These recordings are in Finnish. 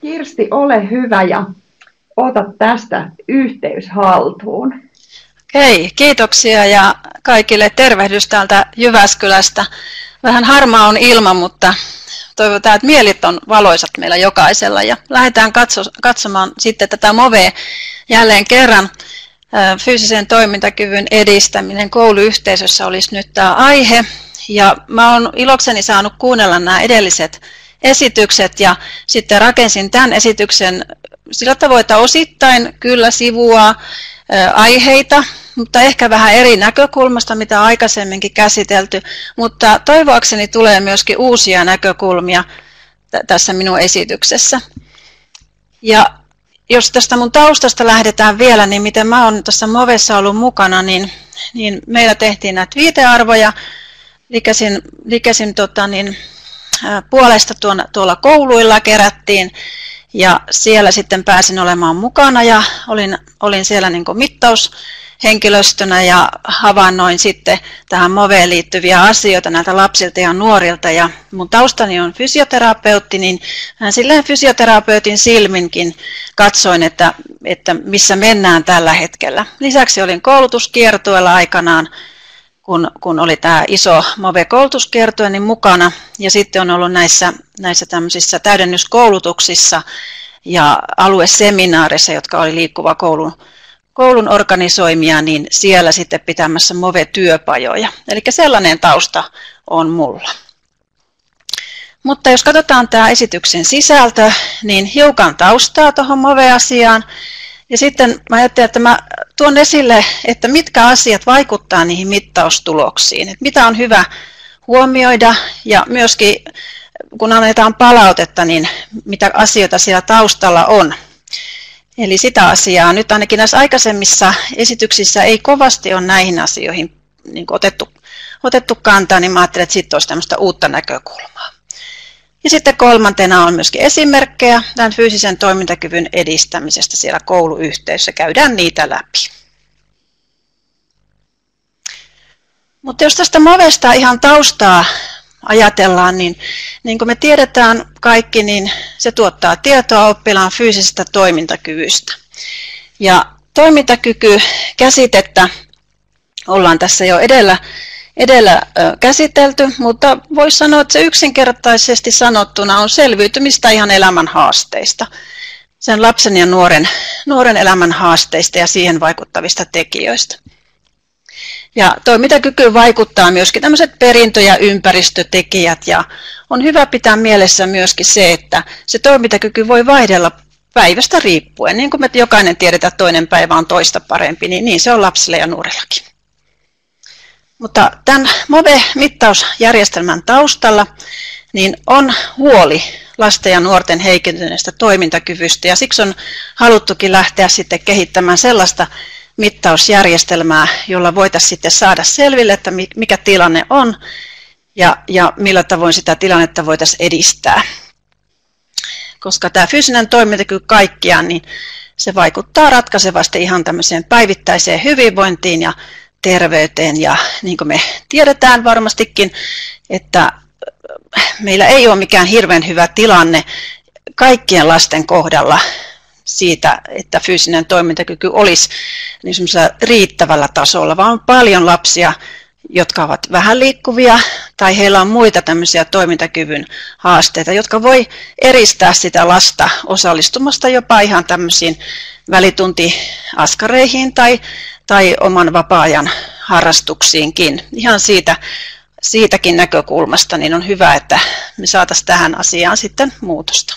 Kirsti, ole hyvä ja ota tästä yhteys haltuun. Hei, kiitoksia ja kaikille tervehdys täältä Jyväskylästä. Vähän harmaa on ilma, mutta toivotaan, että mielit on valoisat meillä jokaisella. Ja lähdetään katso, katsomaan sitten tätä MOVEa jälleen kerran. Fyysisen toimintakyvyn edistäminen kouluyhteisössä olisi nyt tämä aihe. Ja mä olen ilokseni saanut kuunnella nämä edelliset esitykset ja sitten rakensin tämän esityksen sillä tavoin, että osittain kyllä sivua aiheita, mutta ehkä vähän eri näkökulmasta, mitä aikaisemminkin käsitelty, mutta toivoakseni tulee myöskin uusia näkökulmia tässä minun esityksessä. Ja jos tästä mun taustasta lähdetään vielä, niin miten mä oon tässä Movessa ollut mukana, niin, niin meillä tehtiin näitä viitearvoja, likäsin, likäsin tota, niin, puolesta tuona, tuolla kouluilla kerättiin ja siellä sitten pääsin olemaan mukana ja olin, olin siellä niin mittaushenkilöstönä ja havainnoin sitten tähän MOVeen liittyviä asioita näiltä lapsilta ja nuorilta. Ja mun taustani on fysioterapeutti, niin silleen fysioterapeutin silminkin katsoin, että, että missä mennään tällä hetkellä. Lisäksi olin koulutuskiertueella aikanaan kun, kun oli tämä iso MOVE-koulutuskiertue niin mukana. Ja sitten on ollut näissä, näissä tämmöisissä täydennyskoulutuksissa ja alueseminaareissa, jotka oli liikkuva koulun, koulun organisoimia, niin siellä sitten pitämässä MOVE-työpajoja. Eli sellainen tausta on mulla. Mutta jos katsotaan tämä esityksen sisältö, niin hiukan taustaa tuohon MOVE-asiaan. Ja sitten mä ajattelin, että mä tuon esille, että mitkä asiat vaikuttaa niihin mittaustuloksiin, että mitä on hyvä huomioida ja myöskin kun annetaan palautetta, niin mitä asioita siellä taustalla on. Eli sitä asiaa nyt ainakin näissä aikaisemmissa esityksissä ei kovasti ole näihin asioihin niin otettu, otettu kantaa, niin mä ajattelin, että sitten olisi tämmöistä uutta näkökulmaa. Ja sitten kolmantena on myöskin esimerkkejä tämän fyysisen toimintakyvyn edistämisestä siellä kouluyhteisössä. Käydään niitä läpi. Mutta jos tästä Movesta ihan taustaa ajatellaan, niin niin kuin me tiedetään kaikki, niin se tuottaa tietoa oppilaan fyysisestä toimintakyvystä. Ja toimintakyky käsitettä ollaan tässä jo edellä edellä käsitelty, mutta voisi sanoa, että se yksinkertaisesti sanottuna on selviytymistä ihan elämän haasteista. Sen lapsen ja nuoren, nuoren elämän haasteista ja siihen vaikuttavista tekijöistä. Ja toimintakyky vaikuttaa myöskin tämmöiset perintö- ja ympäristötekijät ja on hyvä pitää mielessä myöskin se, että se toimintakyky voi vaihdella päivästä riippuen. Niin kuin me jokainen tiedetään, että toinen päivä on toista parempi, niin niin se on lapsille ja nuorillakin. Mutta tämän MOVE-mittausjärjestelmän taustalla niin on huoli lasten ja nuorten heikentyneestä toimintakyvystä ja siksi on haluttukin lähteä sitten kehittämään sellaista mittausjärjestelmää, jolla voitaisiin sitten saada selville, että mikä tilanne on ja, ja millä tavoin sitä tilannetta voitaisiin edistää. Koska tämä fyysinen toimintakyky kaikkiaan, niin se vaikuttaa ratkaisevasti ihan tämmöiseen päivittäiseen hyvinvointiin ja terveyteen. Ja niin kuin me tiedetään varmastikin, että meillä ei ole mikään hirveän hyvä tilanne kaikkien lasten kohdalla siitä, että fyysinen toimintakyky olisi niin riittävällä tasolla, vaan on paljon lapsia, jotka ovat vähän liikkuvia tai heillä on muita tämmöisiä toimintakyvyn haasteita, jotka voi eristää sitä lasta osallistumasta jopa ihan tämmöisiin välituntiaskareihin tai tai oman vapaa-ajan harrastuksiinkin. Ihan siitä, siitäkin näkökulmasta niin on hyvä, että me saataisiin tähän asiaan sitten muutosta.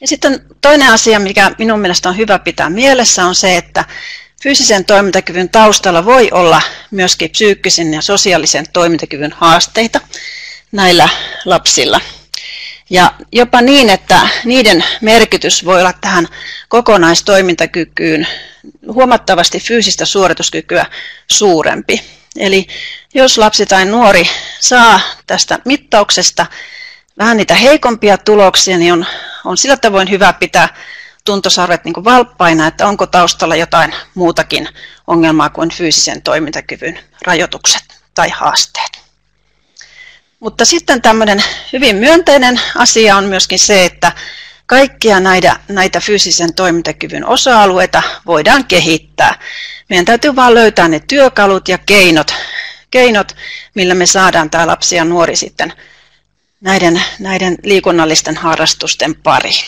Ja sitten toinen asia, mikä minun mielestä on hyvä pitää mielessä, on se, että fyysisen toimintakyvyn taustalla voi olla myöskin psyykkisen ja sosiaalisen toimintakyvyn haasteita näillä lapsilla. Ja jopa niin, että niiden merkitys voi olla tähän kokonaistoimintakykyyn huomattavasti fyysistä suorituskykyä suurempi. Eli jos lapsi tai nuori saa tästä mittauksesta vähän niitä heikompia tuloksia, niin on, on sillä tavoin hyvä pitää tuntosarvet niin kuin valppaina, että onko taustalla jotain muutakin ongelmaa kuin fyysisen toimintakyvyn rajoitukset tai haasteet. Mutta sitten tämmöinen hyvin myönteinen asia on myöskin se, että kaikkia näitä, näitä fyysisen toimintakyvyn osa-alueita voidaan kehittää. Meidän täytyy vain löytää ne työkalut ja keinot, keinot millä me saadaan tämä lapsi ja nuori sitten näiden, näiden liikunnallisten harrastusten pariin.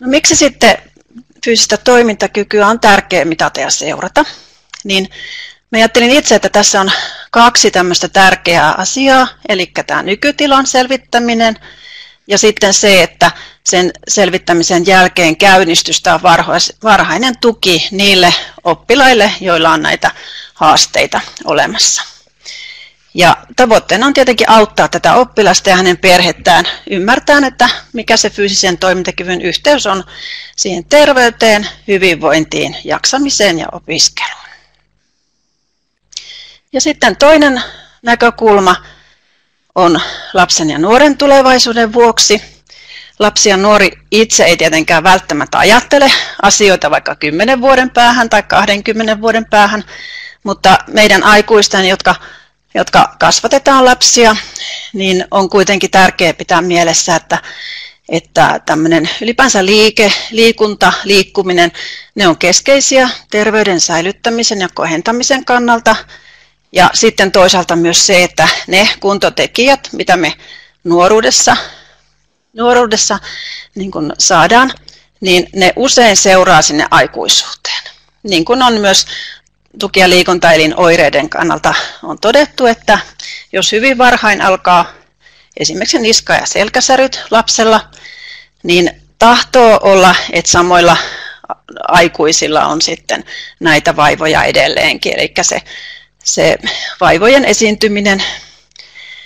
No, miksi sitten fyysistä toimintakykyä on tärkeää mitata ja seurata? Niin Mä ajattelin itse, että tässä on kaksi tämmöistä tärkeää asiaa, eli tämä nykytilan selvittäminen ja sitten se, että sen selvittämisen jälkeen käynnistystä on varhainen tuki niille oppilaille, joilla on näitä haasteita olemassa. Ja tavoitteena on tietenkin auttaa tätä oppilasta ja hänen perhettään ymmärtämään, että mikä se fyysisen toimintakyvyn yhteys on siihen terveyteen, hyvinvointiin, jaksamiseen ja opiskeluun. Ja sitten toinen näkökulma on lapsen ja nuoren tulevaisuuden vuoksi. Lapsi ja nuori itse ei tietenkään välttämättä ajattele asioita vaikka 10 vuoden päähän tai 20 vuoden päähän, mutta meidän aikuisten, jotka, jotka kasvatetaan lapsia, niin on kuitenkin tärkeää pitää mielessä, että, että tämmöinen ylipäänsä liike, liikunta, liikkuminen, ne on keskeisiä terveyden säilyttämisen ja kohentamisen kannalta – ja sitten toisaalta myös se, että ne kuntotekijät, mitä me nuoruudessa, nuoruudessa niin kuin saadaan, niin ne usein seuraa sinne aikuisuuteen. Niin kuin on myös tuki- ja liikuntaelin oireiden kannalta on todettu, että jos hyvin varhain alkaa esimerkiksi niska- ja selkäsäryt lapsella, niin tahtoo olla, että samoilla aikuisilla on sitten näitä vaivoja edelleenkin. Eli se se vaivojen esiintyminen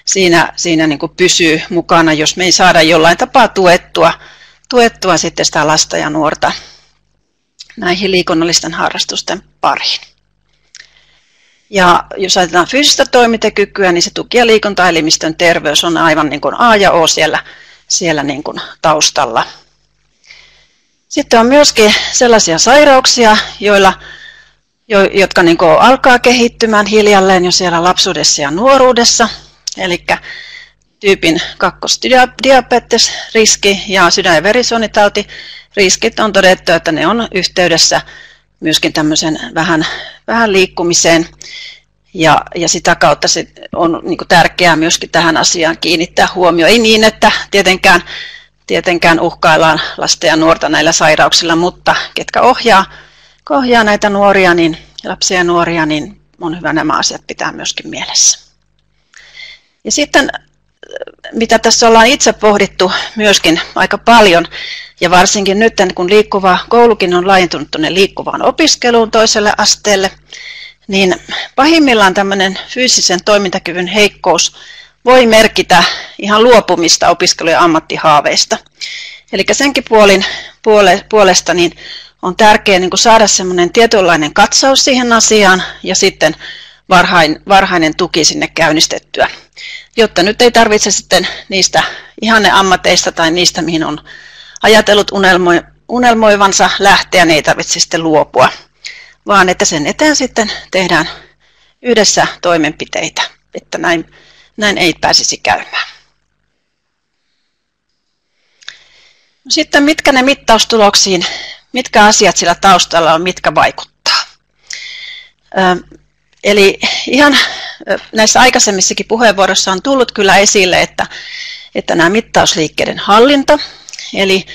siinä, siinä niin kuin pysyy mukana, jos me ei saada jollain tapaa tuettua, tuettua sitten sitä lasta ja nuorta näihin liikunnallisten harrastusten pariin. Ja jos ajatellaan fyysistä toimintakykyä, niin se tuki- ja liikuntaelimistön terveys on aivan niin kuin A ja O siellä, siellä niin kuin taustalla. Sitten on myöskin sellaisia sairauksia, joilla jotka niin alkaa kehittymään hiljalleen jo siellä lapsuudessa ja nuoruudessa. Eli tyypin kakkosdiabetesriski ja sydän- ja verisuonitautiriskit on todettu, että ne on yhteydessä myöskin tämmöisen vähän, vähän liikkumiseen. Ja, ja sitä kautta se on niin tärkeää myöskin tähän asiaan kiinnittää huomio. Ei niin, että tietenkään, tietenkään uhkaillaan lasten ja nuorta näillä sairauksilla, mutta ketkä ohjaa kohjaa näitä nuoria, niin, lapsia ja nuoria, niin on hyvä nämä asiat pitää myöskin mielessä. Ja sitten, mitä tässä ollaan itse pohdittu myöskin aika paljon, ja varsinkin nyt, kun liikkuva koulukin on laajentunut tuonne liikkuvaan opiskeluun toiselle asteelle, niin pahimmillaan tämmöinen fyysisen toimintakyvyn heikkous voi merkitä ihan luopumista opiskelu- ja ammattihaaveista. Eli senkin puolin, puole, puolesta niin on tärkeää niin saada semmoinen tietynlainen katsaus siihen asiaan ja sitten varhain, varhainen tuki sinne käynnistettyä, jotta nyt ei tarvitse sitten niistä ihanne ammateista tai niistä, mihin on ajatellut unelmoi, unelmoivansa lähteä, niin ei tarvitse sitten luopua, vaan että sen eteen sitten tehdään yhdessä toimenpiteitä, että näin, näin ei pääsisi käymään. Sitten mitkä ne mittaustuloksiin mitkä asiat sillä taustalla on, mitkä vaikuttaa. Eli ihan näissä aikaisemmissakin puheenvuoroissa on tullut kyllä esille, että, että nämä mittausliikkeiden hallinta, eli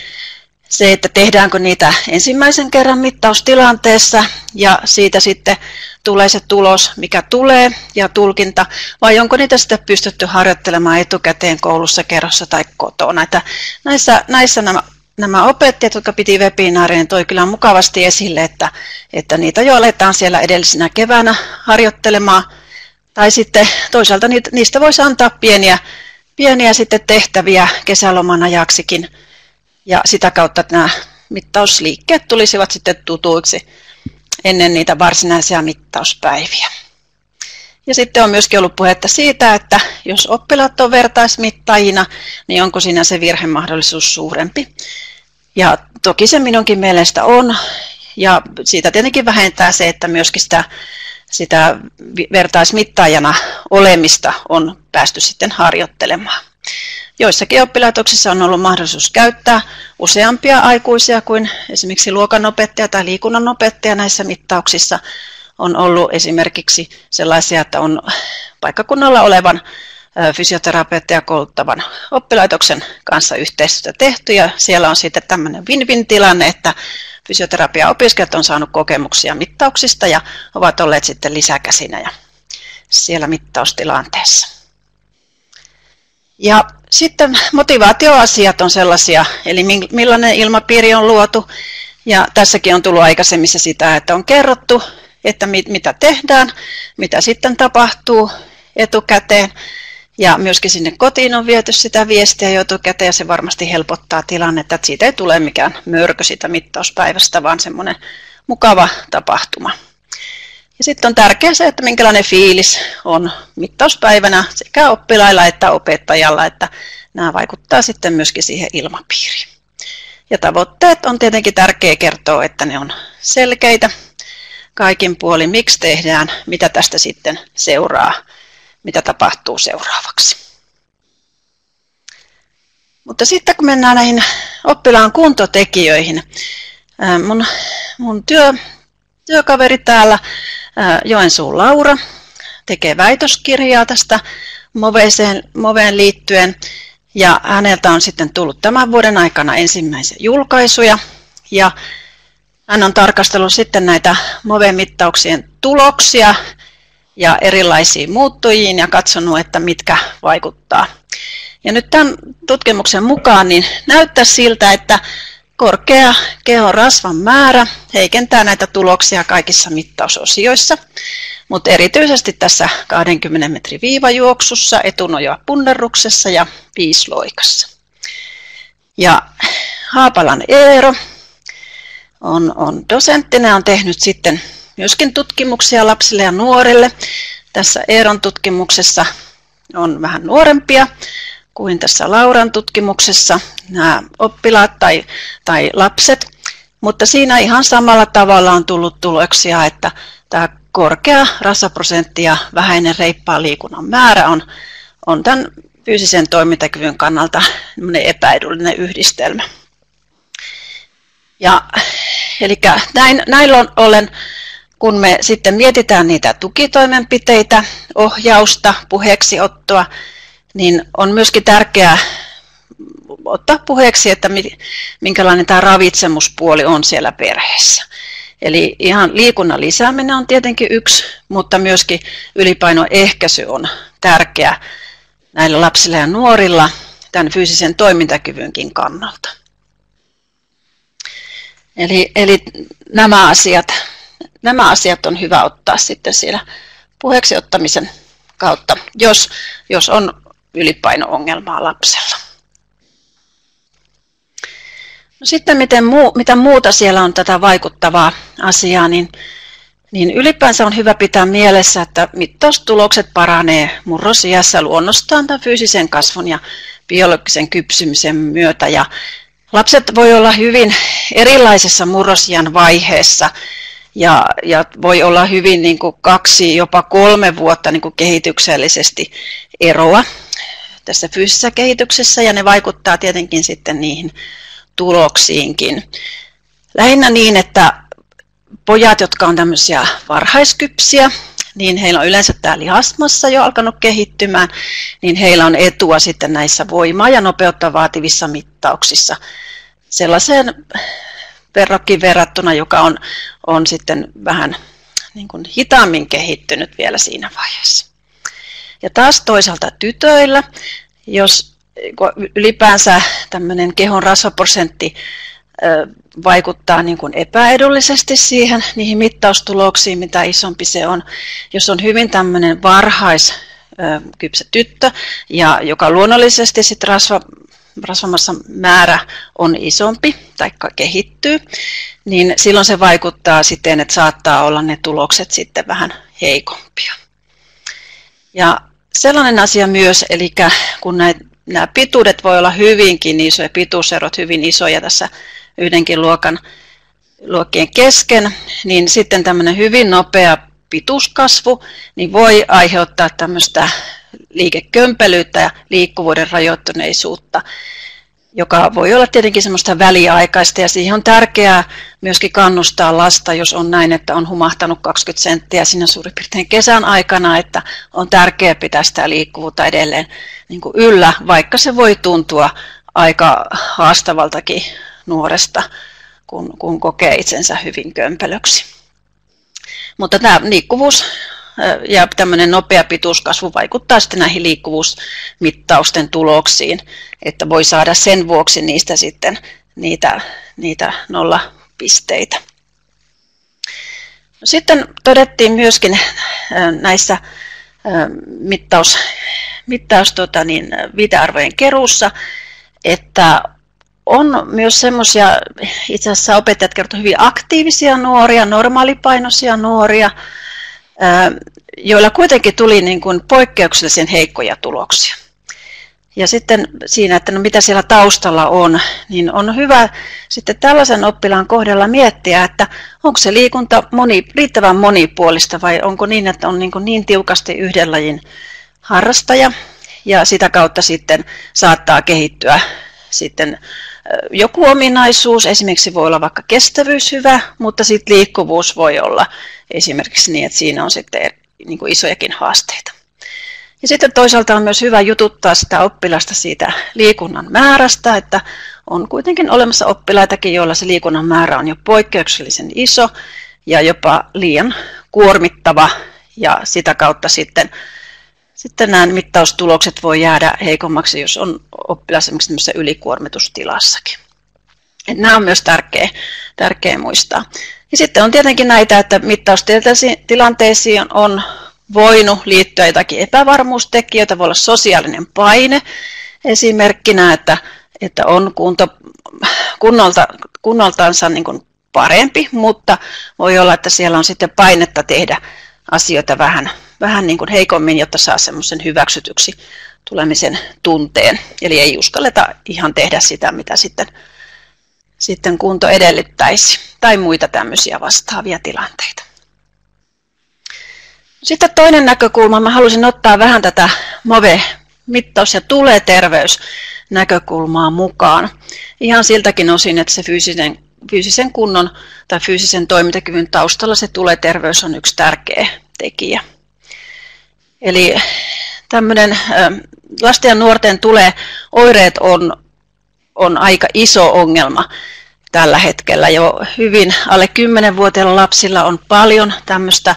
se, että tehdäänkö niitä ensimmäisen kerran mittaustilanteessa ja siitä sitten tulee se tulos, mikä tulee ja tulkinta, vai onko niitä sitten pystytty harjoittelemaan etukäteen koulussa, kerrossa tai kotona. Että näissä, näissä nämä nämä opettajat, jotka piti webinaaria, toi kyllä mukavasti esille, että, että niitä jo aletaan siellä edellisenä keväänä harjoittelemaan. Tai sitten toisaalta niistä voisi antaa pieniä, pieniä sitten tehtäviä kesäloman ajaksikin. Ja sitä kautta nämä mittausliikkeet tulisivat sitten tutuiksi ennen niitä varsinaisia mittauspäiviä. Ja sitten on myöskin ollut puhetta siitä, että jos oppilaat on vertaismittajina, niin onko siinä se virhemahdollisuus suurempi. Ja toki se minunkin mielestä on, ja siitä tietenkin vähentää se, että myöskin sitä, sitä vertaismittajana olemista on päästy sitten harjoittelemaan. Joissakin oppilaitoksissa on ollut mahdollisuus käyttää useampia aikuisia kuin esimerkiksi luokanopettaja tai liikunnanopettaja näissä mittauksissa. On ollut esimerkiksi sellaisia, että on paikkakunnalla olevan fysioterapeutia kouluttavan oppilaitoksen kanssa yhteistyötä tehty ja siellä on sitten tämmöinen win-win tilanne, että fysioterapia-opiskelijat on saanut kokemuksia mittauksista ja ovat olleet sitten lisäkäsinä ja siellä mittaustilanteessa. Ja sitten motivaatioasiat on sellaisia, eli millainen ilmapiiri on luotu. Ja tässäkin on tullut aikaisemmissa sitä, että on kerrottu, että mit, mitä tehdään, mitä sitten tapahtuu etukäteen. Ja myöskin sinne kotiin on viety sitä viestiä jo etukäteen ja se varmasti helpottaa tilannetta, että siitä ei tule mikään mörkö sitä mittauspäivästä, vaan semmoinen mukava tapahtuma. Ja sitten on tärkeää se, että minkälainen fiilis on mittauspäivänä sekä oppilailla että opettajalla, että nämä vaikuttaa sitten myöskin siihen ilmapiiriin. Ja tavoitteet on tietenkin tärkeää kertoa, että ne on selkeitä kaikin puolin, miksi tehdään, mitä tästä sitten seuraa, mitä tapahtuu seuraavaksi. Mutta sitten kun mennään näihin oppilaan kuntotekijöihin, mun, mun työ, työkaveri täällä Joensuun Laura tekee väitöskirjaa tästä Moveeseen, Moveen liittyen ja häneltä on sitten tullut tämän vuoden aikana ensimmäisiä julkaisuja ja hän on tarkastellut sitten näitä Move-mittauksien tuloksia ja erilaisiin muuttujiin ja katsonut, että mitkä vaikuttaa. Ja nyt tämän tutkimuksen mukaan niin näyttää siltä, että Korkea kehon rasvan määrä heikentää näitä tuloksia kaikissa mittausosioissa, mutta erityisesti tässä 20 metrin viivajuoksussa, etunojoa punnerruksessa ja piisloikassa. Ja Haapalan Eero on, on dosenttina on tehnyt sitten myöskin tutkimuksia lapsille ja nuorille. Tässä Eeron tutkimuksessa on vähän nuorempia kuin tässä Lauran tutkimuksessa nämä oppilaat tai, tai lapset, mutta siinä ihan samalla tavalla on tullut tuloksia, että tämä korkea rassaprosentti ja vähäinen reippaan liikunnan määrä on, on tämän fyysisen toimintakyvyn kannalta epäedullinen yhdistelmä. Ja, eli näin, näin ollen, kun me sitten mietitään niitä tukitoimenpiteitä, ohjausta, puheeksiottoa, niin on myöskin tärkeää ottaa puheeksi, että minkälainen tämä ravitsemuspuoli on siellä perheessä. Eli ihan liikunnan lisääminen on tietenkin yksi, mutta myöskin ylipainon ehkäisy on tärkeä näillä lapsilla ja nuorilla tämän fyysisen toimintakyvynkin kannalta. Eli, eli nämä, asiat, nämä asiat on hyvä ottaa sitten siellä puheeksi ottamisen kautta, jos, jos on ylipaino-ongelmaa lapsella. No sitten miten muu, mitä muuta siellä on tätä vaikuttavaa asiaa, niin, niin ylipäänsä on hyvä pitää mielessä, että mittaustulokset paranee murrosiässä luonnostaan tämän fyysisen kasvun ja biologisen kypsymisen myötä. Ja lapset voi olla hyvin erilaisessa murrosian vaiheessa ja, ja voi olla hyvin niin kuin kaksi, jopa kolme vuotta niin kuin kehityksellisesti eroa tässä fyysisessä kehityksessä ja ne vaikuttaa tietenkin sitten niihin tuloksiinkin. Lähinnä niin, että pojat, jotka on tämmöisiä varhaiskypsiä, niin heillä on yleensä tämä lihasmassa jo alkanut kehittymään, niin heillä on etua sitten näissä voimaa ja nopeutta vaativissa mittauksissa sellaiseen verrokkiin verrattuna, joka on, on sitten vähän niin kuin hitaammin kehittynyt vielä siinä vaiheessa. Ja taas toisaalta tytöillä, jos ylipäänsä tämmöinen kehon rasvaprosentti vaikuttaa niin kuin epäedullisesti siihen, niihin mittaustuloksiin, mitä isompi se on. Jos on hyvin tämmöinen varhais kypsä tyttö, ja joka luonnollisesti sit rasva, rasvamassa määrä on isompi tai kehittyy, niin silloin se vaikuttaa siten, että saattaa olla ne tulokset sitten vähän heikompia. Ja sellainen asia myös, eli kun näitä, nämä pituudet voi olla hyvinkin isoja, pituuserot hyvin isoja tässä yhdenkin luokan, luokkien kesken, niin sitten tämmöinen hyvin nopea pituuskasvu niin voi aiheuttaa tämmöistä liikekömpelyyttä ja liikkuvuuden rajoittuneisuutta joka voi olla tietenkin semmoista väliaikaista. Ja siihen on tärkeää myöskin kannustaa lasta, jos on näin, että on humahtanut 20 senttiä siinä suurin piirtein kesän aikana, että on tärkeää pitää sitä liikkuvuutta edelleen niin kuin yllä, vaikka se voi tuntua aika haastavaltakin nuoresta, kun, kun kokee itsensä hyvin kömpelöksi. Mutta tämä liikkuvuus ja tämmöinen nopea pituuskasvu vaikuttaa sitten näihin liikkuvuusmittausten tuloksiin, että voi saada sen vuoksi niistä sitten niitä, niitä nollapisteitä. No sitten todettiin myöskin näissä mittaus, mittaus tota niin, viitearvojen keruussa, että on myös semmoisia, itse asiassa opettajat kertovat hyvin aktiivisia nuoria, normaalipainoisia nuoria, joilla kuitenkin tuli niin kuin poikkeuksellisen heikkoja tuloksia. Ja sitten siinä, että no mitä siellä taustalla on, niin on hyvä sitten tällaisen oppilaan kohdalla miettiä, että onko se liikunta moni, riittävän monipuolista vai onko niin, että on niin, kuin niin tiukasti yhden lajin harrastaja ja sitä kautta sitten saattaa kehittyä sitten joku ominaisuus, esimerkiksi voi olla vaikka kestävyys hyvä, mutta sitten liikkuvuus voi olla esimerkiksi niin, että siinä on sitten niin kuin isojakin haasteita. Ja sitten toisaalta on myös hyvä jututtaa sitä oppilasta siitä liikunnan määrästä, että on kuitenkin olemassa oppilaitakin, joilla se liikunnan määrä on jo poikkeuksellisen iso ja jopa liian kuormittava ja sitä kautta sitten sitten nämä mittaustulokset voi jäädä heikommaksi, jos on oppilas esimerkiksi ylikuormitustilassakin. Et nämä on myös tärkeä, tärkeä muistaa. Ja sitten on tietenkin näitä, että mittaustilanteisiin on voinut liittyä jotakin epävarmuustekijöitä, voi olla sosiaalinen paine esimerkkinä, että, että on kunto, kunnolta, kunnoltaansa niin kuin parempi, mutta voi olla, että siellä on sitten painetta tehdä asioita vähän vähän niin kuin heikommin, jotta saa semmoisen hyväksytyksi tulemisen tunteen. Eli ei uskalleta ihan tehdä sitä, mitä sitten, sitten kunto edellyttäisi, tai muita tämmöisiä vastaavia tilanteita. Sitten toinen näkökulma, mä halusin ottaa vähän tätä MOVE-mittaus- ja tuleterveys näkökulmaa mukaan. Ihan siltäkin osin, että se fyysisen, fyysisen kunnon tai fyysisen toimintakyvyn taustalla se tuleterveys on yksi tärkeä tekijä. Eli tämmöinen lasten ja nuorten tulee oireet on, on aika iso ongelma tällä hetkellä. Jo hyvin alle 10-vuotiailla lapsilla on paljon tämmöistä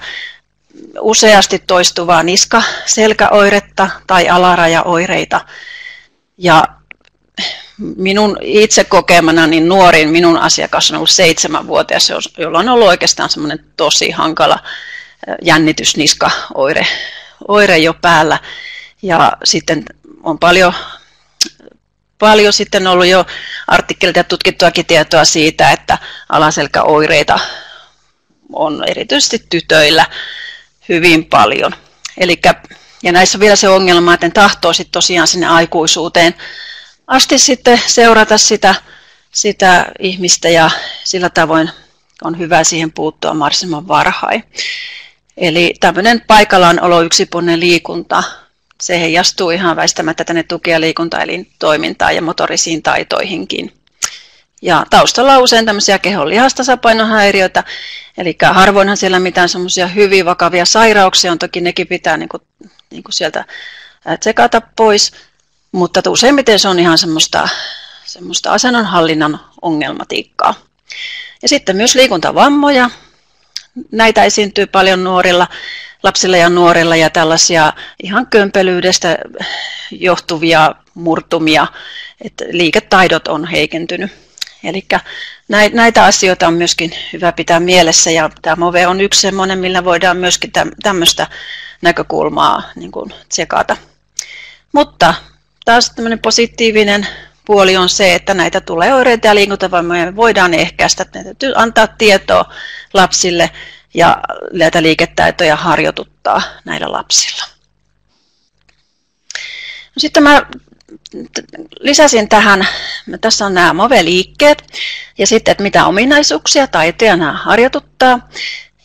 useasti toistuvaa niska-selkäoiretta tai alarajaoireita. Ja minun itse kokemana niin nuorin minun asiakas on ollut seitsemänvuotias, jolla on ollut oikeastaan semmoinen tosi hankala jännitysniskaoire oire jo päällä. Ja sitten on paljon, paljon sitten ollut jo artikkelit ja tutkittuakin tietoa siitä, että alaselkäoireita on erityisesti tytöillä hyvin paljon. Elikkä, ja näissä on vielä se ongelma, että tahtoo sitten tosiaan sinne aikuisuuteen asti sitten seurata sitä, sitä ihmistä ja sillä tavoin on hyvä siihen puuttua mahdollisimman varhain. Eli tämmöinen paikallaan olo yksipuolinen liikunta, se heijastuu ihan väistämättä tänne tuki- ja liikuntaelintoimintaan ja motorisiin taitoihinkin. Ja taustalla on usein tämmöisiä kehon lihastasapainohäiriöitä, eli harvoinhan siellä mitään semmoisia hyvin vakavia sairauksia on, toki nekin pitää niin kuin, niin kuin sieltä tsekata pois, mutta useimmiten se on ihan semmoista, semmoista asennonhallinnan ongelmatiikkaa. Ja sitten myös liikuntavammoja, näitä esiintyy paljon nuorilla, lapsilla ja nuorilla ja tällaisia ihan kömpelyydestä johtuvia murtumia, että liiketaidot on heikentynyt. Eli näitä asioita on myöskin hyvä pitää mielessä ja tämä MOVE on yksi sellainen, millä voidaan myöskin tämmöistä näkökulmaa niin kuin tsekata. Mutta taas tämmöinen positiivinen puoli on se, että näitä tulee oireita ja liikuntavammoja voidaan ehkäistä. Ne täytyy antaa tietoa lapsille ja näitä liiketaitoja harjoituttaa näillä lapsilla. No sitten mä lisäsin tähän, tässä on nämä MOVE-liikkeet ja sitten, että mitä ominaisuuksia taitoja nämä harjoituttaa.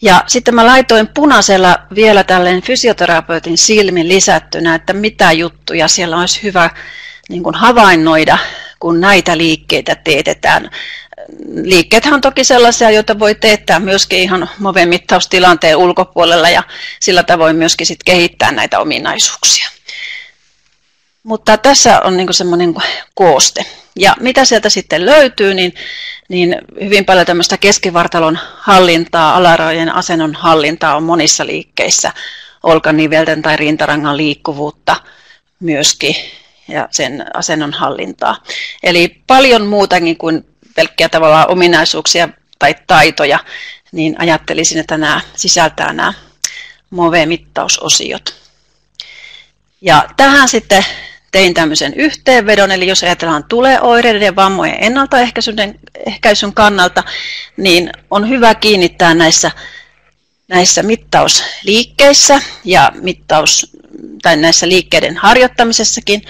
Ja sitten mä laitoin punaisella vielä tälleen fysioterapeutin silmin lisättynä, että mitä juttuja siellä olisi hyvä niin kuin havainnoida, kun näitä liikkeitä teetetään. Liikkeethän on toki sellaisia, joita voi teettää myöskin ihan moven mittaustilanteen ulkopuolella ja sillä tavoin myöskin sit kehittää näitä ominaisuuksia. Mutta tässä on niin semmoinen kooste. Ja mitä sieltä sitten löytyy, niin, niin hyvin paljon tämmöistä keskivartalon hallintaa, alarajojen asennon hallintaa on monissa liikkeissä. Olkanivelten tai rintarangan liikkuvuutta myöskin ja sen asennon hallintaa. Eli paljon muutakin kuin pelkkiä tavallaan ominaisuuksia tai taitoja, niin ajattelisin, että nämä sisältää nämä MOVE-mittausosiot. Ja tähän sitten tein tämmöisen yhteenvedon, eli jos ajatellaan tuleoireiden ja vammojen ennaltaehkäisyn kannalta, niin on hyvä kiinnittää näissä, näissä mittausliikkeissä ja mittaus, tai näissä liikkeiden harjoittamisessakin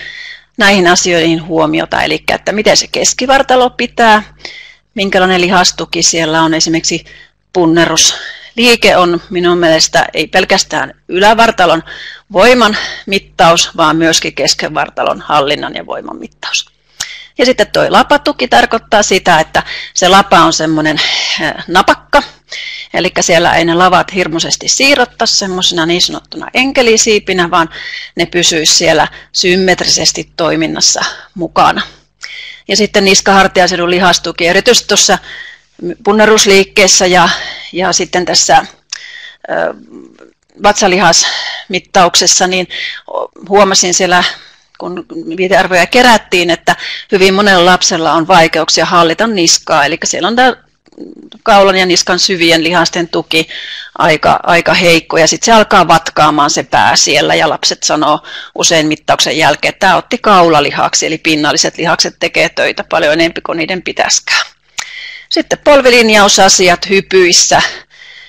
näihin asioihin huomiota, eli että miten se keskivartalo pitää, minkälainen lihastuki siellä on, esimerkiksi punnerus liike on minun mielestä ei pelkästään ylävartalon voiman mittaus, vaan myöskin keskenvartalon hallinnan ja voiman mittaus. Ja sitten tuo lapatuki tarkoittaa sitä, että se lapa on semmoinen napakka, eli siellä ei ne lavat hirmuisesti siirrotta semmoisena niin sanottuna enkelisiipinä, vaan ne pysyisi siellä symmetrisesti toiminnassa mukana. Ja sitten niskahartiasedun lihastuki, erityisesti tuossa punnerusliikkeessä ja, ja sitten tässä vatsalihasmittauksessa, niin huomasin siellä, kun viitearvoja kerättiin, että hyvin monella lapsella on vaikeuksia hallita niskaa. Eli siellä on tämä kaulan ja niskan syvien lihasten tuki aika, aika heikko ja sitten se alkaa vatkaamaan se pää siellä ja lapset sanoo usein mittauksen jälkeen, että tämä otti kaulalihaksi eli pinnalliset lihakset tekee töitä paljon enemmän kuin niiden pitäisikään. Sitten polvilinjausasiat hypyissä.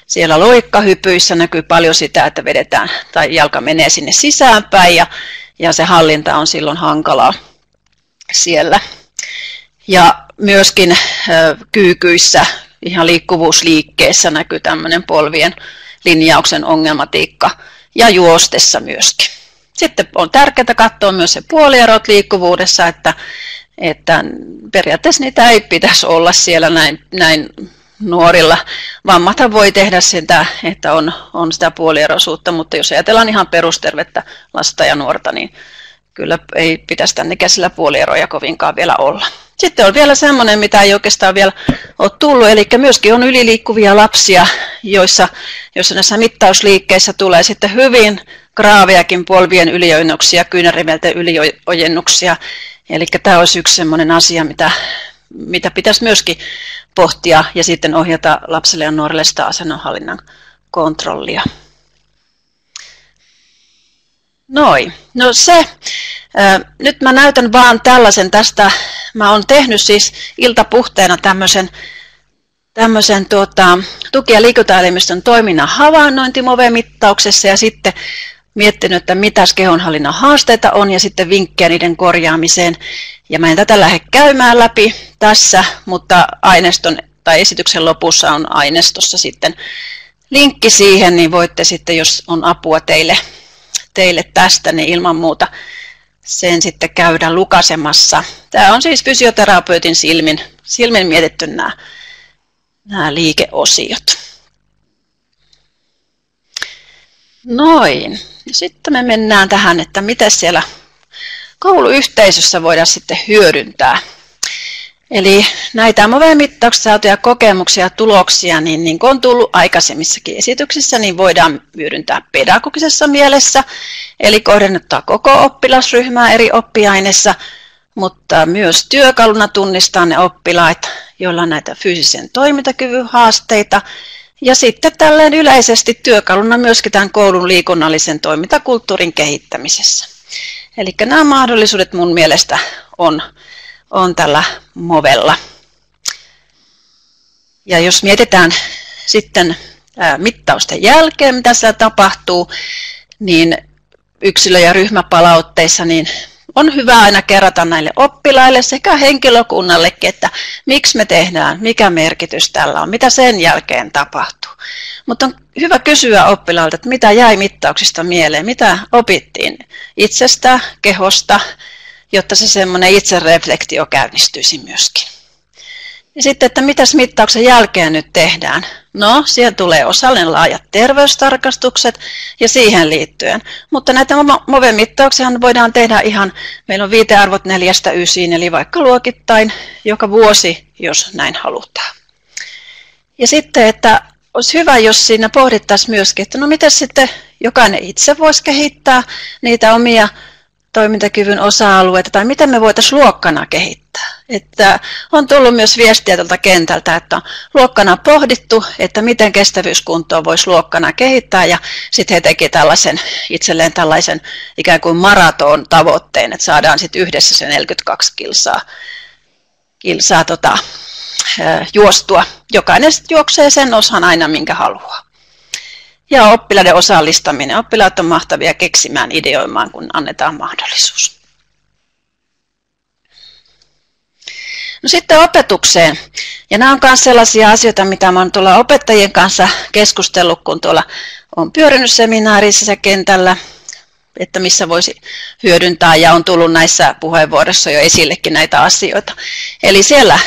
Siellä loikkahypyissä näkyy paljon sitä, että vedetään tai jalka menee sinne sisäänpäin ja, ja se hallinta on silloin hankalaa siellä. Ja myöskin kyykyissä, ihan liikkuvuusliikkeessä näkyy tämmöinen polvien linjauksen ongelmatiikka ja juostessa myöskin. Sitten on tärkeää katsoa myös se puolierot liikkuvuudessa, että että periaatteessa niitä ei pitäisi olla siellä näin, näin nuorilla. Vammathan voi tehdä sitä, että on, on sitä puolieroisuutta, mutta jos ajatellaan ihan perustervettä lasta ja nuorta, niin kyllä ei pitäisi tänne ikäisillä puolieroja kovinkaan vielä olla. Sitten on vielä semmoinen, mitä ei oikeastaan vielä ole tullut, eli myöskin on yliliikkuvia lapsia, joissa, joissa näissä mittausliikkeissä tulee sitten hyvin graaviakin polvien yliojennuksia, kyynärivelten yliojennuksia, Eli tämä olisi yksi sellainen asia, mitä, mitä pitäisi myöskin pohtia ja sitten ohjata lapselle ja nuorelle sitä asennonhallinnan kontrollia. Noin. No se, nyt mä näytän vaan tällaisen tästä, mä oon tehnyt siis iltapuhteena tämmöisen, tämmöisen tuota, tuki- ja liikuntaelimistön toiminnan havainnointi mittauksessa ja sitten miettinyt, että mitä kehonhallinnan haasteita on ja sitten vinkkejä niiden korjaamiseen. Ja mä en tätä lähde käymään läpi tässä, mutta aineiston tai esityksen lopussa on aineistossa sitten linkki siihen, niin voitte sitten, jos on apua teille, teille tästä, niin ilman muuta sen sitten käydä lukasemassa. Tämä on siis fysioterapeutin silmin, silmin mietitty nämä, nämä liikeosiot. Noin. Ja sitten me mennään tähän, että miten siellä kouluyhteisössä voidaan sitten hyödyntää. Eli näitä MOVE-mittauksista saatuja kokemuksia ja tuloksia, niin, niin kuin on tullut aikaisemmissakin esityksissä, niin voidaan hyödyntää pedagogisessa mielessä, eli kohdennuttaa koko oppilasryhmää eri oppiaineissa, mutta myös työkaluna tunnistaa ne oppilaat, joilla on näitä fyysisen toimintakyvyn haasteita, ja sitten tälleen yleisesti työkaluna myöskin tämän koulun liikunnallisen toimintakulttuurin kehittämisessä. Eli nämä mahdollisuudet mun mielestä on, on tällä Movella. Ja jos mietitään sitten mittausten jälkeen, mitä siellä tapahtuu, niin yksilö- ja ryhmäpalautteissa niin on hyvä aina kerrata näille oppilaille sekä henkilökunnallekin, että miksi me tehdään, mikä merkitys tällä on, mitä sen jälkeen tapahtuu. Mutta on hyvä kysyä oppilaalta, että mitä jäi mittauksista mieleen, mitä opittiin itsestä, kehosta, jotta se semmoinen itsereflektio käynnistyisi myöskin. Ja sitten, että mitäs mittauksen jälkeen nyt tehdään? No, siellä tulee osalle laajat terveystarkastukset ja siihen liittyen. Mutta näitä MOVE-mittauksia voidaan tehdä ihan, meillä on viitearvot neljästä ysiin, eli vaikka luokittain joka vuosi, jos näin halutaan. Ja sitten, että olisi hyvä, jos siinä pohdittaisiin myöskin, että no miten sitten jokainen itse voisi kehittää niitä omia toimintakyvyn osa-alueita tai miten me voitaisiin luokkana kehittää. Että on tullut myös viestiä tältä kentältä, että on luokkana pohdittu, että miten kestävyyskuntoa voisi luokkana kehittää ja sitten he teki tällaisen itselleen tällaisen ikään kuin maraton tavoitteen, että saadaan sitten yhdessä se 42 kilsaa, kilsaa tota, juostua. Jokainen juoksee sen osan aina, minkä haluaa. Ja oppilaiden osallistaminen. Oppilaat on mahtavia keksimään, ideoimaan, kun annetaan mahdollisuus. No sitten opetukseen. Ja nämä on myös sellaisia asioita, mitä olen tuolla opettajien kanssa keskustellut, kun tuolla on pyörinyt seminaarissa kentällä että missä voisi hyödyntää ja on tullut näissä puheenvuoroissa jo esillekin näitä asioita. Eli siellä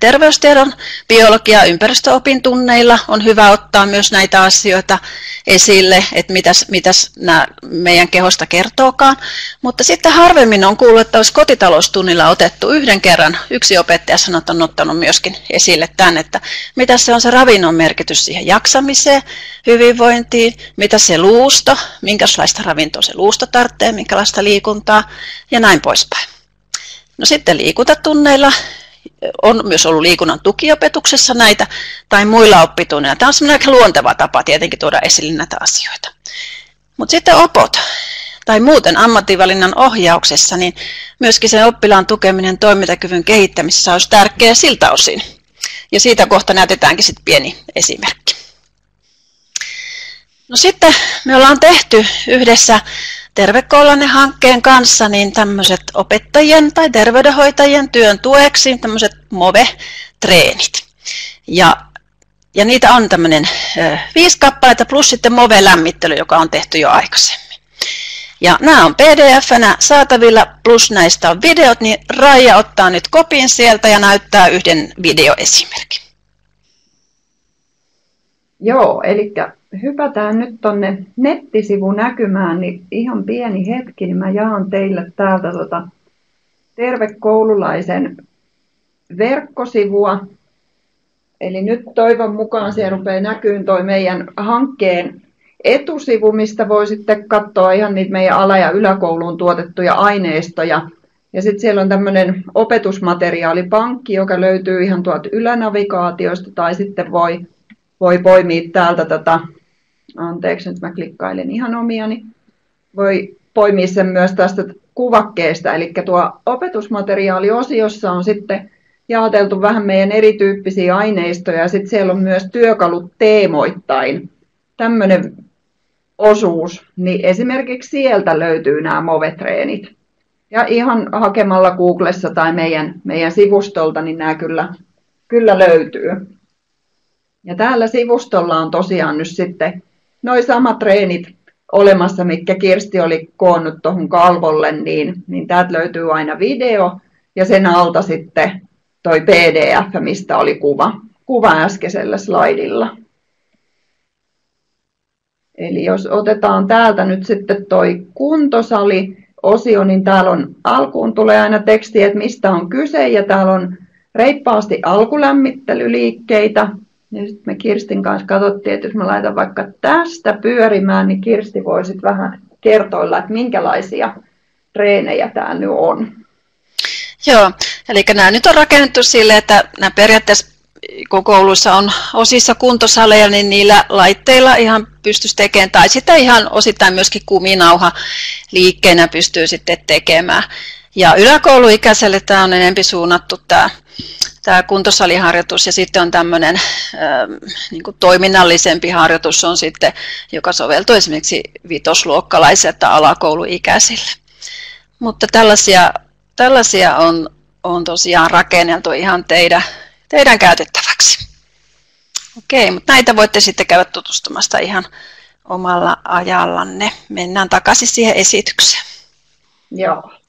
terveystiedon, biologia- ja ympäristöopintunneilla on hyvä ottaa myös näitä asioita esille, että mitäs, mitäs nämä meidän kehosta kertookaan. Mutta sitten harvemmin on kuullut, että olisi kotitaloustunnilla otettu yhden kerran. Yksi opettaja sanoi, että on ottanut myöskin esille tämän, että mitä se on se ravinnon merkitys siihen jaksamiseen, hyvinvointiin, mitä se luusto, minkälaista ravintoa se luusto tarvitsee, minkälaista liikuntaa ja näin poispäin. No sitten liikuntatunneilla on myös ollut liikunnan tukiopetuksessa näitä tai muilla oppitunneilla. Tämä on semmoinen aika luonteva tapa tietenkin tuoda esille näitä asioita. Mutta sitten opot tai muuten ammattivalinnan ohjauksessa, niin myöskin sen oppilaan tukeminen toimintakyvyn kehittämisessä olisi tärkeää siltä osin. Ja siitä kohta näytetäänkin sitten pieni esimerkki. No sitten me ollaan tehty yhdessä Tervekoulunne-hankkeen kanssa niin tämmöiset opettajien tai terveydenhoitajien työn tueksi tämmöiset MOVE-treenit. Ja, ja niitä on tämmöinen viisi kappaletta plus sitten MOVE-lämmittely, joka on tehty jo aikaisemmin. Ja nämä on pdf-nä saatavilla, plus näistä on videot, niin Raija ottaa nyt kopin sieltä ja näyttää yhden videoesimerkin. Joo, eli hypätään nyt tuonne nettisivun näkymään, niin ihan pieni hetki, niin mä jaan teille täältä tota Terve koululaisen verkkosivua. Eli nyt toivon mukaan siellä rupeaa näkyyn toi meidän hankkeen etusivu, mistä voi sitten katsoa ihan niitä meidän ala- ja yläkouluun tuotettuja aineistoja. Ja sitten siellä on tämmöinen opetusmateriaalipankki, joka löytyy ihan tuolta ylänavigaatiosta, tai sitten voi, voi poimia täältä tätä anteeksi, nyt mä klikkailin ihan omiani, voi poimia sen myös tästä kuvakkeesta, eli tuo opetusmateriaaliosiossa on sitten jaoteltu vähän meidän erityyppisiä aineistoja, ja sitten siellä on myös työkalut teemoittain. Tämmöinen osuus, niin esimerkiksi sieltä löytyy nämä movetreenit. Ja ihan hakemalla Googlessa tai meidän, meidän sivustolta, niin nämä kyllä, kyllä löytyy. Ja täällä sivustolla on tosiaan nyt sitten noin samat treenit olemassa, mikä Kirsti oli koonnut tuohon kalvolle, niin, niin täältä löytyy aina video ja sen alta sitten toi PDF, mistä oli kuva, kuva äskeisellä slaidilla. Eli jos otetaan täältä nyt sitten toi kuntosali osio, niin täällä on alkuun tulee aina teksti, että mistä on kyse ja täällä on reippaasti alkulämmittelyliikkeitä, ja sitten me Kirstin kanssa katsottiin, että jos mä laitan vaikka tästä pyörimään, niin Kirsti voi sitten vähän kertoilla, että minkälaisia treenejä tämä nyt on. Joo, eli nämä nyt on rakennettu sille, että nämä periaatteessa kun kouluissa on osissa kuntosaleja, niin niillä laitteilla ihan pystyisi tekemään, tai sitten ihan osittain myöskin kuminauha liikkeenä pystyy sitten tekemään. Ja yläkouluikäiselle tämä on enempi suunnattu tämä tämä kuntosaliharjoitus ja sitten on tämmöinen ähm, niin toiminnallisempi harjoitus on sitten, joka soveltuu esimerkiksi vitosluokkalaisille tai alakouluikäisille. Mutta tällaisia, tällaisia on, on tosiaan rakenneltu ihan teidän, teidän käytettäväksi. Okei, mutta näitä voitte sitten käydä tutustumasta ihan omalla ajallanne. Mennään takaisin siihen esitykseen. Joo.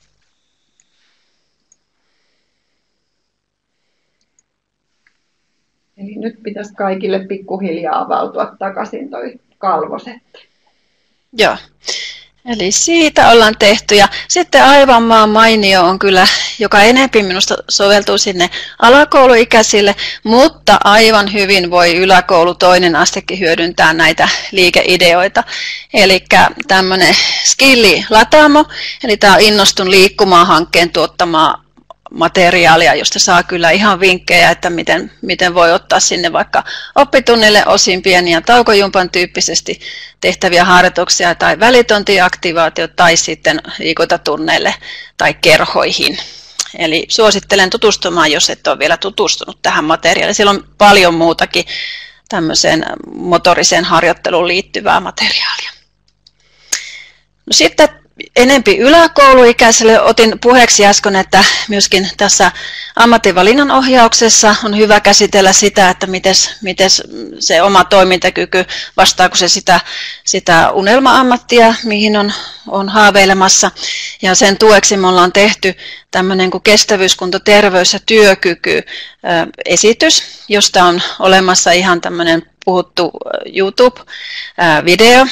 Eli nyt pitäisi kaikille pikkuhiljaa avautua takaisin toi kalvosetti. Joo. Eli siitä ollaan tehty. Ja sitten aivan maan mainio on kyllä, joka enempi minusta soveltuu sinne alakouluikäisille, mutta aivan hyvin voi yläkoulu toinen astekin hyödyntää näitä liikeideoita. Eli tämmöinen skilli lataamo, eli tämä on Innostun liikkumaan hankkeen tuottamaa materiaalia, josta saa kyllä ihan vinkkejä, että miten, miten voi ottaa sinne vaikka oppitunnille osin pieniä taukojumpan tyyppisesti tehtäviä harjoituksia tai välitontiaktivaatio tai sitten liikuntatunneille tai kerhoihin. Eli suosittelen tutustumaan, jos et ole vielä tutustunut tähän materiaaliin. Siellä on paljon muutakin tämmöiseen motoriseen harjoitteluun liittyvää materiaalia. No sitten enempi yläkouluikäiselle otin puheeksi äsken, että myöskin tässä ammatinvalinnan ohjauksessa on hyvä käsitellä sitä, että miten se oma toimintakyky, vastaako se sitä, sitä unelma-ammattia, mihin on, on haaveilemassa. Ja sen tueksi me ollaan tehty tämmöinen kuin kestävyyskunto, terveys ja työkyky esitys, josta on olemassa ihan tämmöinen puhuttu YouTube-video,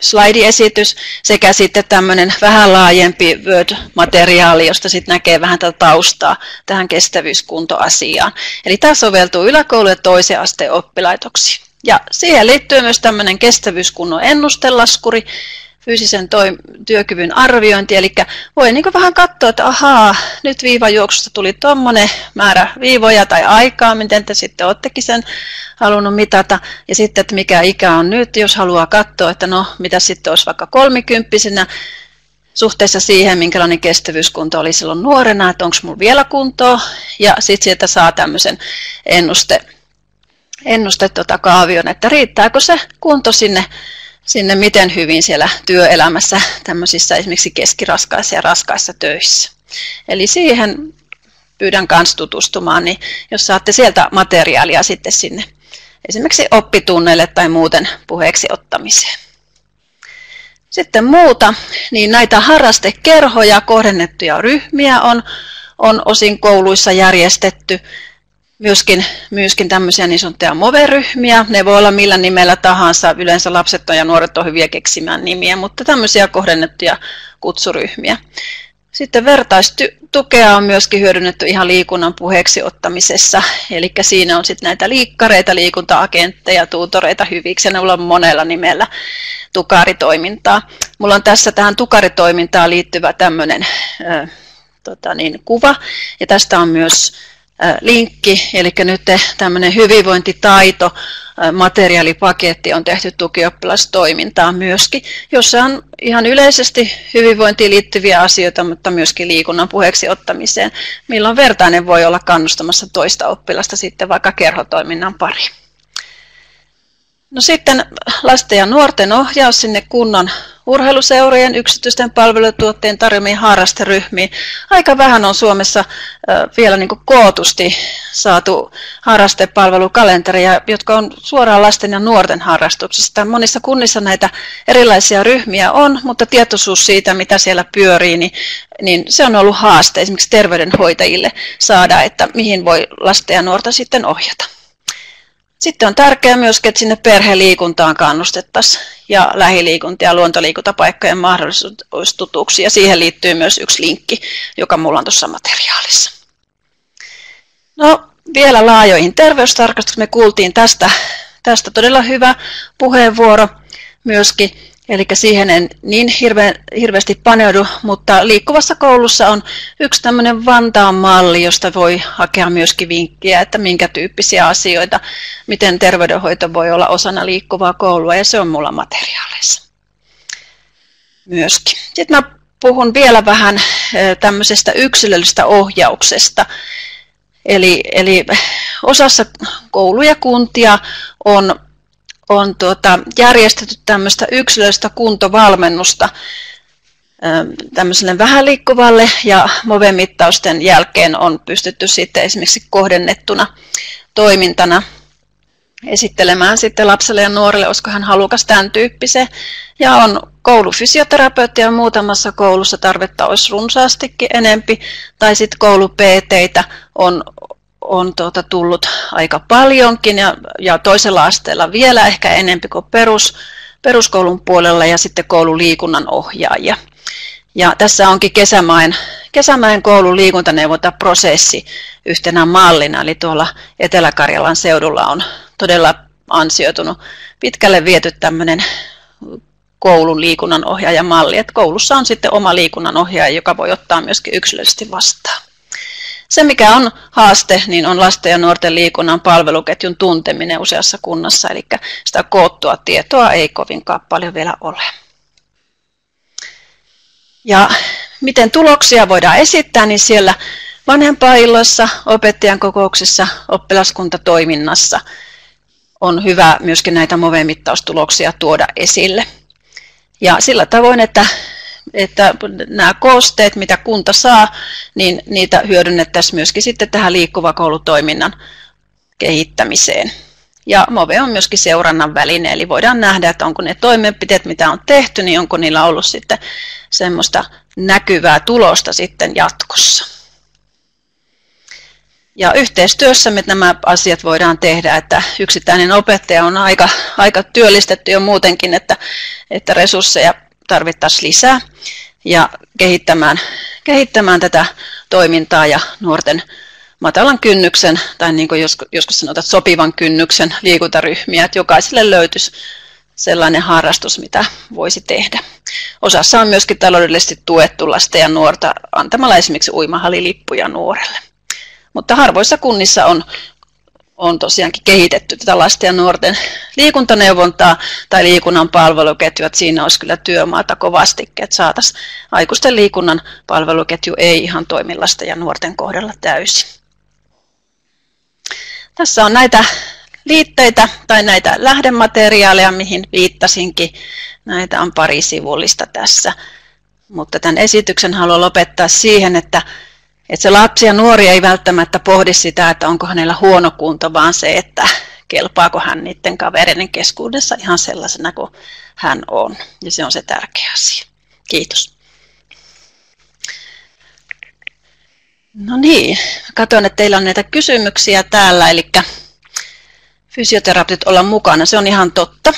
slaidiesitys sekä sitten tämmöinen vähän laajempi Word-materiaali, josta sitten näkee vähän tätä taustaa tähän kestävyyskuntoasiaan. Eli tämä soveltuu yläkoulu- ja toisen asteen oppilaitoksiin. Ja siihen liittyy myös tämmöinen kestävyyskunnon ennustelaskuri, fyysisen toi, työkyvyn arviointi, eli voi niin vähän katsoa, että ahaa, nyt viivajuoksusta tuli tuommoinen määrä viivoja tai aikaa, miten te sitten olettekin sen halunnut mitata, ja sitten, että mikä ikä on nyt, jos haluaa katsoa, että no, mitä sitten olisi vaikka kolmikymppisenä, suhteessa siihen, minkälainen kestävyyskunto oli silloin nuorena, että onko minulla vielä kuntoa, ja sitten sieltä saa tämmöisen ennuste, ennuste tota kaavion, että riittääkö se kunto sinne sinne miten hyvin siellä työelämässä tämmöisissä esimerkiksi keskiraskaissa ja raskaissa töissä. Eli siihen pyydän kanssa tutustumaan, niin jos saatte sieltä materiaalia sitten sinne esimerkiksi oppitunneille tai muuten puheeksi ottamiseen. Sitten muuta, niin näitä harrastekerhoja, kohdennettuja ryhmiä on, on osin kouluissa järjestetty myöskin, myöskin tämmöisiä niin sanottuja move-ryhmiä. Ne voi olla millä nimellä tahansa. Yleensä lapset ja nuoret on hyviä keksimään nimiä, mutta tämmöisiä kohdennettuja kutsuryhmiä. Sitten vertaistukea on myöskin hyödynnetty ihan liikunnan puheeksi ottamisessa. Eli siinä on sitten näitä liikkareita, liikuntaagentteja, tuutoreita hyviksi, ja ne on monella nimellä tukaritoimintaa. Mulla on tässä tähän tukaritoimintaan liittyvä tämmöinen äh, tota niin, kuva, ja tästä on myös linkki, eli nyt tämmöinen hyvinvointitaito materiaalipaketti on tehty tukioppilastoimintaan myöskin, jossa on ihan yleisesti hyvinvointiin liittyviä asioita, mutta myöskin liikunnan puheeksi ottamiseen, milloin vertainen voi olla kannustamassa toista oppilasta sitten vaikka kerhotoiminnan pariin. No sitten lasten ja nuorten ohjaus sinne kunnan urheiluseurojen, yksityisten palvelutuotteen tarjoamiin harrasteryhmiin. Aika vähän on Suomessa vielä niin kootusti saatu harrastepalvelukalenteria, jotka on suoraan lasten ja nuorten harrastuksista. Monissa kunnissa näitä erilaisia ryhmiä on, mutta tietoisuus siitä, mitä siellä pyörii, niin, niin se on ollut haaste esimerkiksi terveydenhoitajille saada, että mihin voi lasten ja nuorta sitten ohjata. Sitten on tärkeää myös, että sinne perheliikuntaan kannustettaisiin ja lähiliikunta- ja luontoliikuntapaikkojen mahdollisuus Ja siihen liittyy myös yksi linkki, joka mulla on tuossa materiaalissa. No, vielä laajoihin terveystarkastuksiin. Me kuultiin tästä, tästä todella hyvä puheenvuoro myöskin. Eli siihen en niin hirve, hirveästi paneudu, mutta liikkuvassa koulussa on yksi tämmöinen Vantaan malli, josta voi hakea myöskin vinkkiä, että minkä tyyppisiä asioita, miten terveydenhoito voi olla osana liikkuvaa koulua, ja se on mulla materiaaleissa myöskin. Sitten mä puhun vielä vähän tämmöisestä yksilöllisestä ohjauksesta. Eli, eli osassa kouluja kuntia on on tuota, järjestetty tämmöistä yksilöllistä kuntovalmennusta tämmöiselle vähän liikkuvalle ja MOVE-mittausten jälkeen on pystytty sitten esimerkiksi kohdennettuna toimintana esittelemään sitten lapselle ja nuorelle, olisiko hän halukas tämän tyyppiseen. Ja on koulufysioterapeutti muutamassa koulussa tarvetta olisi runsaastikin enempi, tai sitten koulu on, on tuota, tullut aika paljonkin ja, ja toisella asteella vielä ehkä enempi kuin perus, peruskoulun puolella ja sitten koululiikunnan ohjaajia. Ja tässä onkin Kesämäen, Kesämäen koulun liikuntaneuvontaprosessi yhtenä mallina, eli tuolla Etelä-Karjalan seudulla on todella ansioitunut pitkälle viety tämmöinen koulun liikunnan ohjaajamalli, että koulussa on sitten oma liikunnan ohjaaja, joka voi ottaa myöskin yksilöllisesti vastaan. Se, mikä on haaste, niin on lasten ja nuorten liikunnan palveluketjun tunteminen useassa kunnassa, eli sitä koottua tietoa ei kovinkaan paljon vielä ole. Ja miten tuloksia voidaan esittää, niin siellä vanhempailloissa, opettajan kokouksissa, oppilaskuntatoiminnassa on hyvä myöskin näitä MOVE-mittaustuloksia tuoda esille. Ja sillä tavoin, että, että nämä koosteet, mitä kunta saa, niin niitä hyödynnettäisiin myöskin sitten tähän liikkuva koulutoiminnan kehittämiseen. Ja MOVE on myöskin seurannan väline, eli voidaan nähdä, että onko ne toimenpiteet, mitä on tehty, niin onko niillä ollut sitten semmoista näkyvää tulosta sitten jatkossa. Ja yhteistyössä me nämä asiat voidaan tehdä, että yksittäinen opettaja on aika, aika työllistetty jo muutenkin, että, että resursseja tarvittaisiin lisää ja kehittämään, kehittämään tätä toimintaa ja nuorten matalan kynnyksen, tai niin kuin joskus, joskus sanotaan, sopivan kynnyksen liikuntaryhmiä, että jokaiselle löytyisi sellainen harrastus, mitä voisi tehdä. Osassa on myöskin taloudellisesti tuettu lasten ja nuorta antamalla esimerkiksi uimahallilippuja nuorelle. Mutta harvoissa kunnissa on, on tosiaankin kehitetty tätä lasten ja nuorten liikuntaneuvontaa tai liikunnan palveluketju, että siinä olisi kyllä työmaata kovasti, että saataisiin aikuisten liikunnan palveluketju ei ihan toimi lasten ja nuorten kohdalla täysin. Tässä on näitä liitteitä tai näitä lähdemateriaaleja, mihin viittasinkin. Näitä on pari sivullista tässä. Mutta tämän esityksen haluan lopettaa siihen, että, että se lapsi ja nuori ei välttämättä pohdi sitä, että onko hänellä huono kunto, vaan se, että kelpaako hän niiden kavereiden keskuudessa ihan sellaisena kuin hän on. Ja se on se tärkeä asia. Kiitos. No niin, katson, että teillä on näitä kysymyksiä täällä, eli fysioterapeutit olla mukana, se on ihan totta.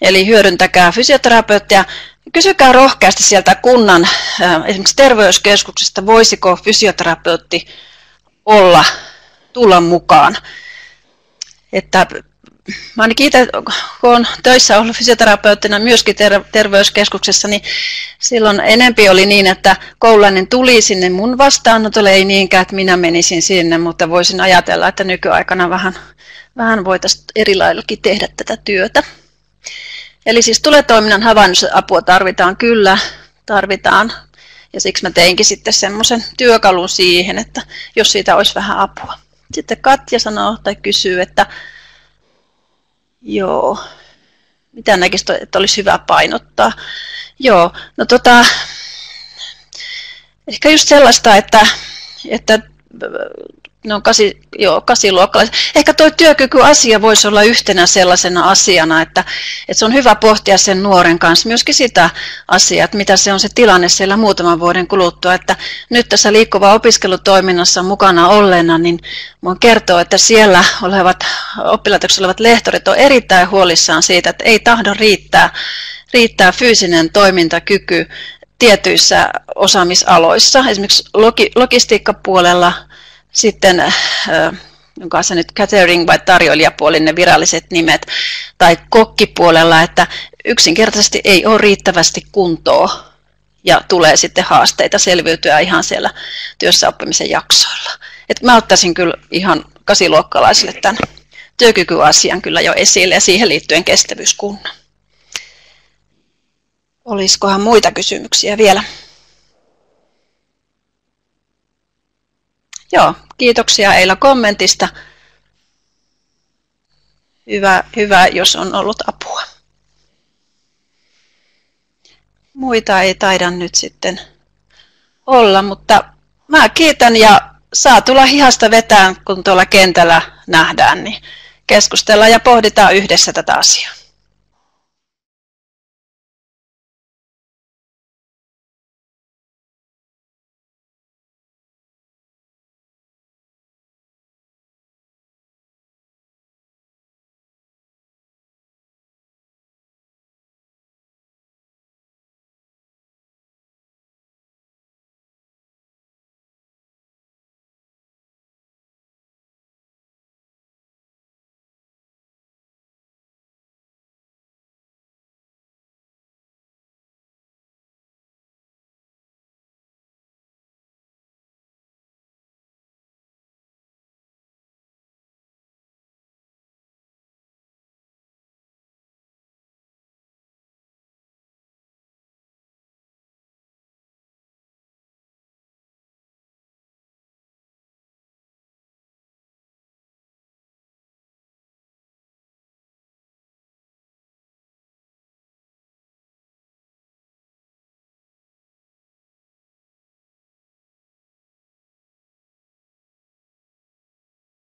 Eli hyödyntäkää fysioterapeuttia. Kysykää rohkeasti sieltä kunnan, esimerkiksi terveyskeskuksesta, voisiko fysioterapeutti olla, tulla mukaan. Että mä ainakin itse, kun olen töissä ollut fysioterapeuttina myöskin ter- terveyskeskuksessa, niin silloin enempi oli niin, että koululainen tuli sinne mun vastaanotolle, ei niinkään, että minä menisin sinne, mutta voisin ajatella, että nykyaikana vähän, vähän voitaisiin eri laillakin tehdä tätä työtä. Eli siis tuletoiminnan apua tarvitaan kyllä, tarvitaan. Ja siksi mä teinkin sitten semmoisen työkalun siihen, että jos siitä olisi vähän apua. Sitten Katja sanoo tai kysyy, että Joo. Mitä näkisi, että olisi hyvä painottaa? Joo, no tota, ehkä just sellaista, että, että ne on kasi, joo, kasiluokkalaiset. Ehkä tuo työkykyasia voisi olla yhtenä sellaisena asiana, että, että se on hyvä pohtia sen nuoren kanssa myöskin sitä asiaa, että mitä se on se tilanne siellä muutaman vuoden kuluttua. Että nyt tässä liikkuva opiskelutoiminnassa mukana olleena, niin voin kertoa, että siellä olevat oppilaitoksessa olevat lehtorit on erittäin huolissaan siitä, että ei tahdo riittää, riittää fyysinen toimintakyky tietyissä osaamisaloissa, esimerkiksi logi, logistiikkapuolella, sitten äh, jonka se nyt catering vai tarjoilijapuolin ne viralliset nimet, tai kokkipuolella, että yksinkertaisesti ei ole riittävästi kuntoa ja tulee sitten haasteita selviytyä ihan siellä työssäoppimisen jaksoilla. Et mä ottaisin kyllä ihan kasiluokkalaisille tämän työkykyasian kyllä jo esille ja siihen liittyen kestävyyskunnan. Olisikohan muita kysymyksiä vielä? Joo, kiitoksia Eila kommentista. Hyvä, hyvä, jos on ollut apua. Muita ei taida nyt sitten olla, mutta mä kiitän ja saa tulla hihasta vetään, kun tuolla kentällä nähdään, niin keskustellaan ja pohditaan yhdessä tätä asiaa.